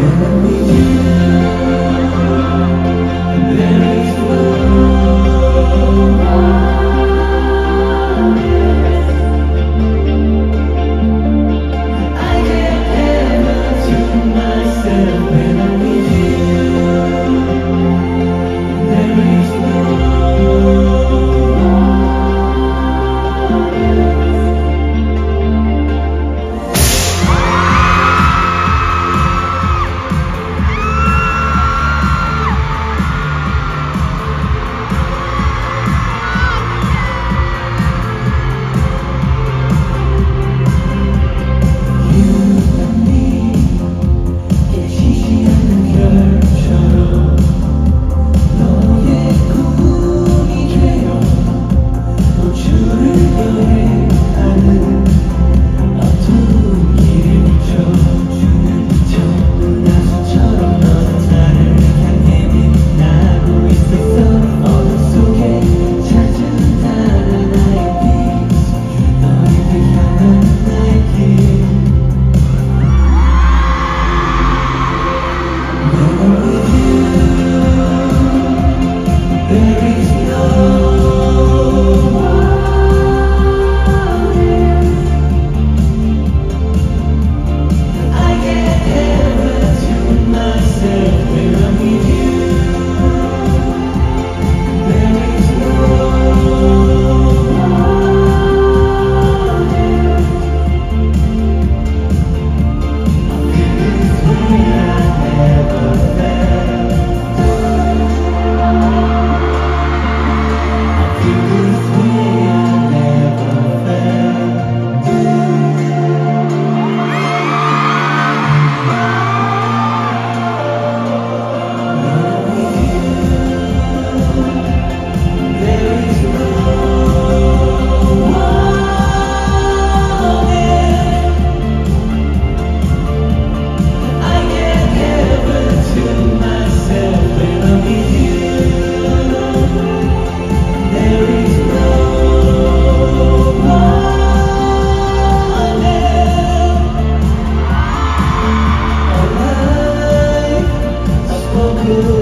And me you.